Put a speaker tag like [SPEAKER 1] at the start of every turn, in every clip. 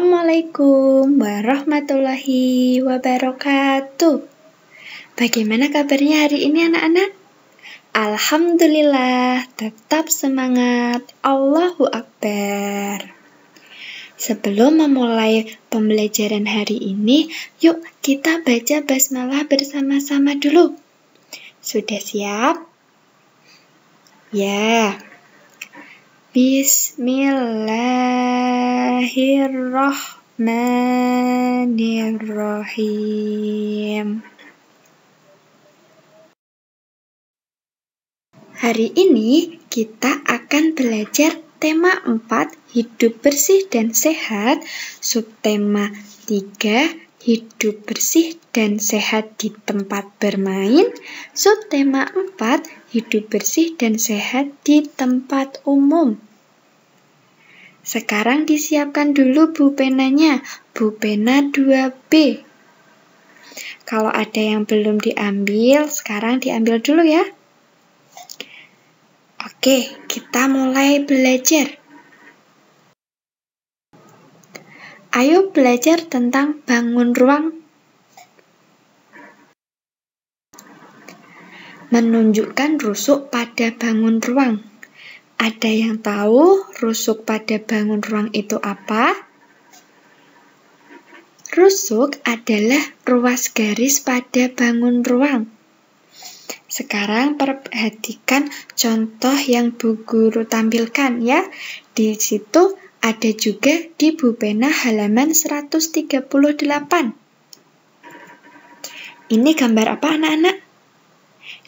[SPEAKER 1] Assalamualaikum warahmatullahi wabarakatuh. Bagaimana kabarnya hari ini anak-anak? Alhamdulillah, tetap semangat. Allahu Akbar. Sebelum memulai pembelajaran hari ini, yuk kita baca basmalah bersama-sama dulu. Sudah siap? Ya. Bismillahirrahmanirrahim. Hari ini kita akan belajar tema 4 hidup bersih dan sehat, subtema 3 hidup bersih dan sehat di tempat bermain, subtema 4 hidup bersih dan sehat di tempat umum. Sekarang disiapkan dulu bu penanya, bu pena 2B. Kalau ada yang belum diambil, sekarang diambil dulu ya. Oke, kita mulai belajar. Ayo belajar tentang bangun ruang menunjukkan rusuk pada bangun ruang. Ada yang tahu rusuk pada bangun ruang itu apa? Rusuk adalah ruas garis pada bangun ruang. Sekarang perhatikan contoh yang Bu Guru tampilkan ya. Di situ ada juga di Bu Pena halaman 138. Ini gambar apa anak-anak?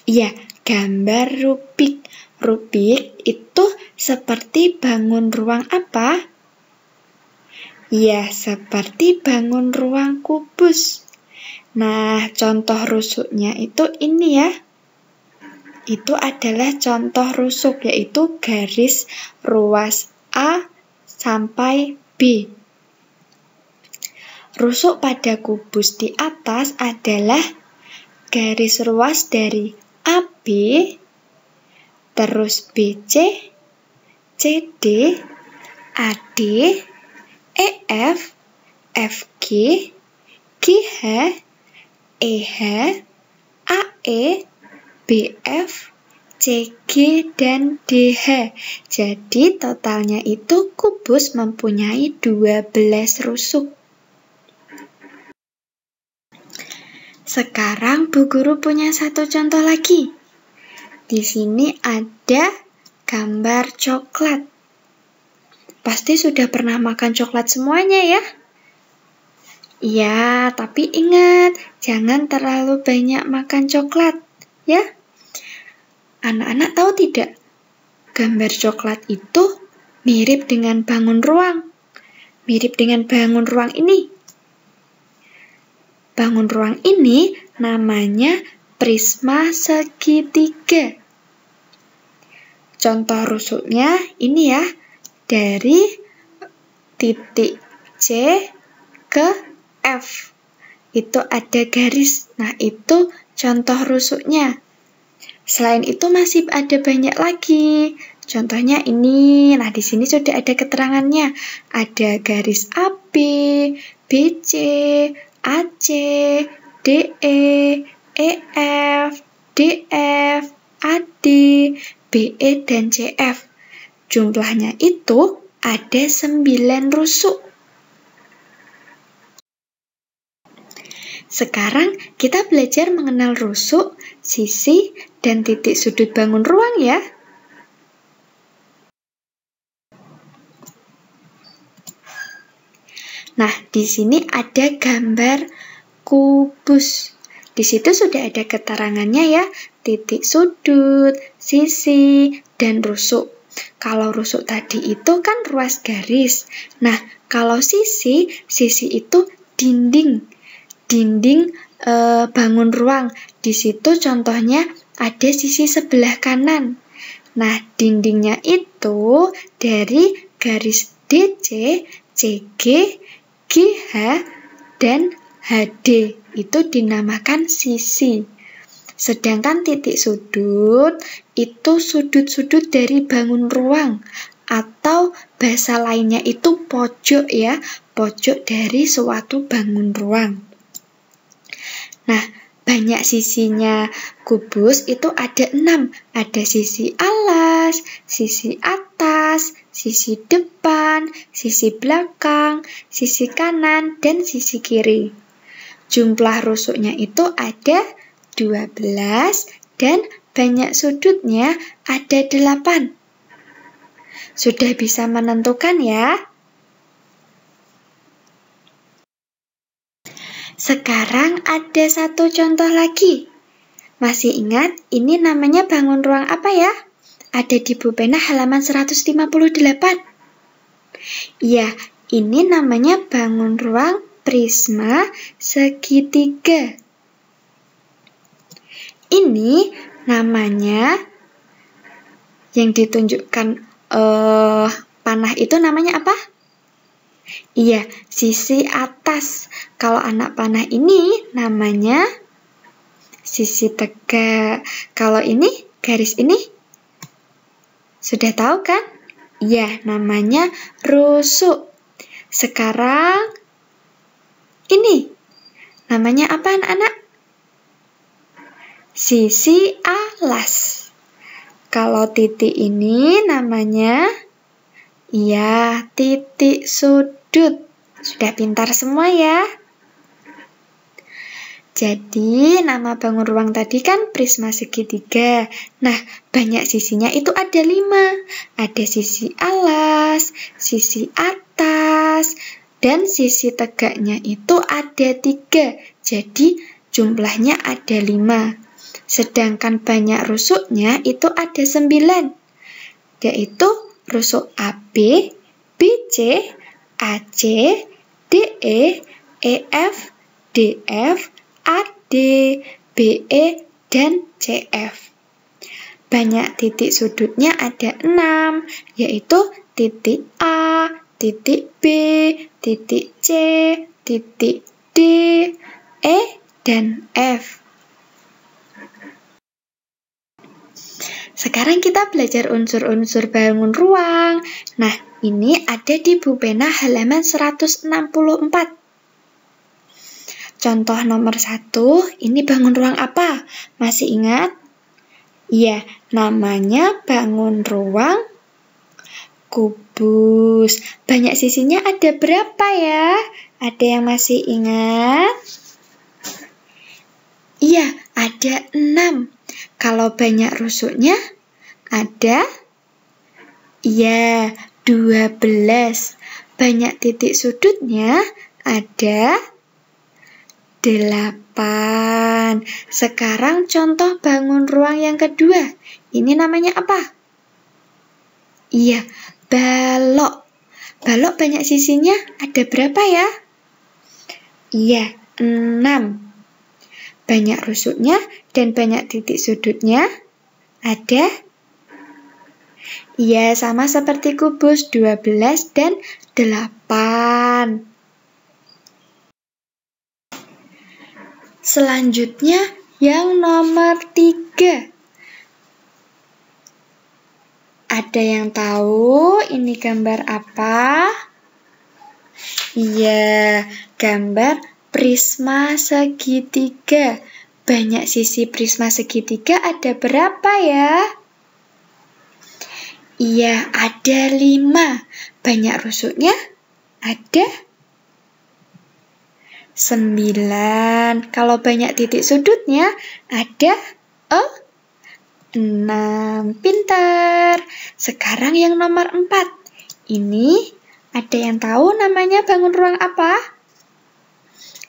[SPEAKER 1] Iya, gambar Rubik. Rubik itu seperti bangun ruang apa? Ya, seperti bangun ruang kubus. Nah, contoh rusuknya itu ini ya. Itu adalah contoh rusuk, yaitu garis ruas A sampai B. Rusuk pada kubus di atas adalah garis ruas dari AB, terus BC, CD, AD, EF, FG, GH, EH, AE, BF, CG, dan DH. Jadi totalnya itu kubus mempunyai 12 rusuk. Sekarang Bu Guru punya satu contoh lagi. Di sini ada gambar coklat. Pasti sudah pernah makan coklat semuanya ya? Iya, tapi ingat, jangan terlalu banyak makan coklat, ya. Anak-anak tahu tidak? Gambar coklat itu mirip dengan bangun ruang. Mirip dengan bangun ruang ini. Bangun ruang ini namanya prisma segitiga. Contoh rusuknya ini ya, dari titik C ke F. Itu ada garis. Nah, itu contoh rusuknya. Selain itu masih ada banyak lagi. Contohnya ini. Nah, di sini sudah ada keterangannya. Ada garis AB, BC, AC, DE, EF, DF, AD, BE, dan CF. Jumlahnya itu ada 9 rusuk. Sekarang kita belajar mengenal rusuk, sisi, dan titik sudut bangun ruang ya. Nah, di sini ada gambar kubus. Di situ sudah ada keterangannya ya, titik sudut, sisi, dan rusuk. Kalau rusuk tadi itu kan ruas garis. Nah, kalau sisi, sisi itu dinding. Dinding e, bangun ruang. Di situ contohnya ada sisi sebelah kanan. Nah, dindingnya itu dari garis DC, CG, GH dan HD itu dinamakan sisi. Sedangkan titik sudut itu sudut-sudut dari bangun ruang atau bahasa lainnya itu pojok ya, pojok dari suatu bangun ruang. Nah, banyak sisinya kubus itu ada enam. Ada sisi alas, sisi atas, sisi depan, sisi belakang, sisi kanan, dan sisi kiri. Jumlah rusuknya itu ada 12 dan banyak sudutnya ada 8. Sudah bisa menentukan ya? Sekarang ada satu contoh lagi. Masih ingat ini namanya bangun ruang apa ya? Ada di pena halaman 158. Iya, ini namanya bangun ruang prisma segitiga. Ini namanya yang ditunjukkan uh, panah itu namanya apa? Iya, sisi atas. Kalau anak panah ini namanya sisi tegak. Kalau ini garis ini sudah tahu kan? Iya, namanya rusuk. Sekarang ini namanya apa anak-anak? Sisi alas. Kalau titik ini namanya Iya, titik sudut. Sudah pintar semua ya? Jadi, nama bangun ruang tadi kan prisma segitiga. Nah, banyak sisinya itu ada lima. Ada sisi alas, sisi atas, dan sisi tegaknya itu ada tiga. Jadi, jumlahnya ada lima. Sedangkan banyak rusuknya itu ada sembilan. Yaitu rusuk AB, BC, AC, DE, EF, DF, AD, BE, dan CF. Banyak titik sudutnya ada 6, yaitu titik A, titik B, titik C, titik D, E, dan F. Sekarang kita belajar unsur-unsur bangun ruang. Nah, ini ada di pena halaman 164. Contoh nomor satu, ini bangun ruang apa? Masih ingat? Iya, namanya bangun ruang kubus. Banyak sisinya ada berapa ya? Ada yang masih ingat? Iya, ada enam. Kalau banyak rusuknya, ada? Ya, 12. Banyak titik sudutnya, ada? 8. Sekarang contoh bangun ruang yang kedua. Ini namanya apa? Iya, balok. Balok banyak sisinya, ada berapa ya? Iya, 6 banyak rusuknya dan banyak titik sudutnya? Ada? Ya, sama seperti kubus 12 dan 8. Selanjutnya yang nomor 3. Ada yang tahu ini gambar apa? Iya, gambar Prisma segitiga. Banyak sisi prisma segitiga ada berapa ya? Iya, ada lima. Banyak rusuknya? Ada? Sembilan. Kalau banyak titik sudutnya, ada? Oh, enam. Pintar. Sekarang yang nomor empat. Ini ada yang tahu namanya bangun ruang apa?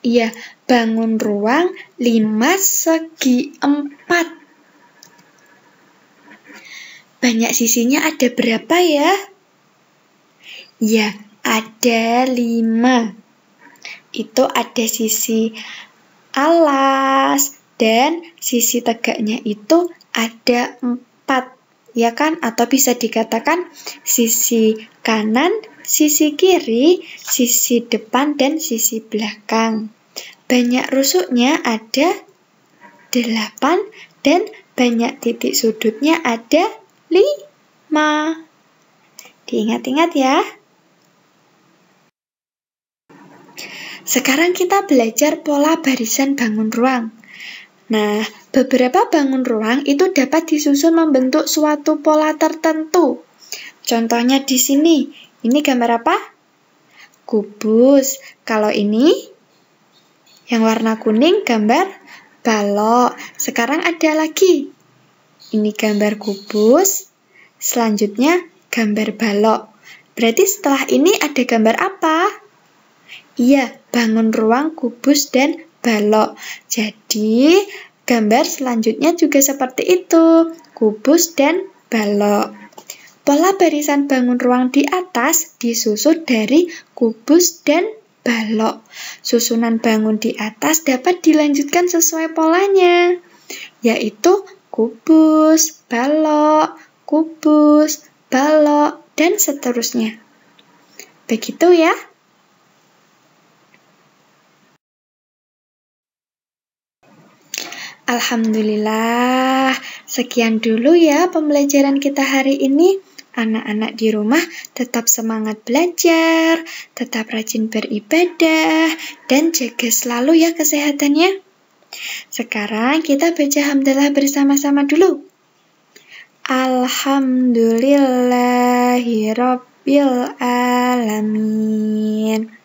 [SPEAKER 1] Iya, bangun ruang 5 segi 4. Banyak sisinya ada berapa ya? Ya, ada 5. Itu ada sisi alas dan sisi tegaknya itu ada 4 ya kan? Atau bisa dikatakan sisi kanan, sisi kiri, sisi depan, dan sisi belakang. Banyak rusuknya ada 8 dan banyak titik sudutnya ada 5. Diingat-ingat ya. Sekarang kita belajar pola barisan bangun ruang. Nah, beberapa bangun ruang itu dapat disusun membentuk suatu pola tertentu. Contohnya di sini, ini gambar apa? Kubus. Kalau ini, yang warna kuning gambar balok. Sekarang ada lagi. Ini gambar kubus, selanjutnya gambar balok. Berarti setelah ini ada gambar apa? Iya, bangun ruang kubus dan balok. Jadi, gambar selanjutnya juga seperti itu, kubus dan balok. Pola barisan bangun ruang di atas disusun dari kubus dan balok. Susunan bangun di atas dapat dilanjutkan sesuai polanya, yaitu kubus, balok, kubus, balok, dan seterusnya. Begitu ya. Alhamdulillah, sekian dulu ya pembelajaran kita hari ini. Anak-anak di rumah tetap semangat belajar, tetap rajin beribadah, dan jaga selalu ya kesehatannya. Sekarang kita baca hamdalah bersama-sama dulu. Alhamdulillahirabbil alamin.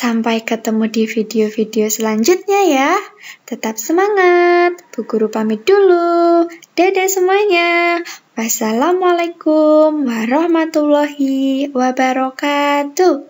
[SPEAKER 1] Sampai ketemu di video-video selanjutnya ya. Tetap semangat. Bu Guru pamit dulu. Dadah semuanya. Wassalamualaikum warahmatullahi wabarakatuh.